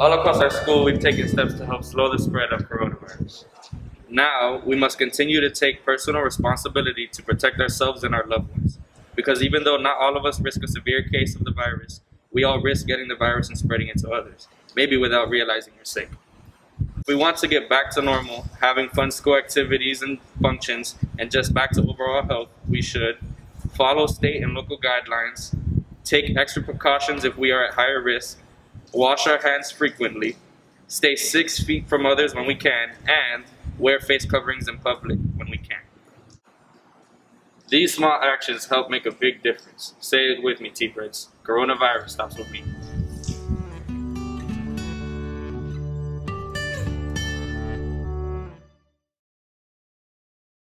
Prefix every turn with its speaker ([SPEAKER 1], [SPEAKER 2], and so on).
[SPEAKER 1] All across our school, we've taken steps to help slow the spread of coronavirus. Now, we must continue to take personal responsibility to protect ourselves and our loved ones. Because even though not all of us risk a severe case of the virus, we all risk getting the virus and spreading it to others, maybe without realizing we're sick. If we want to get back to normal, having fun school activities and functions, and just back to overall health, we should follow state and local guidelines, take extra precautions if we are at higher risk, wash our hands frequently, stay six feet from others when we can, and wear face coverings in public when we can. These small actions help make a big difference. Say it with me, T-Birds. Coronavirus stops with me.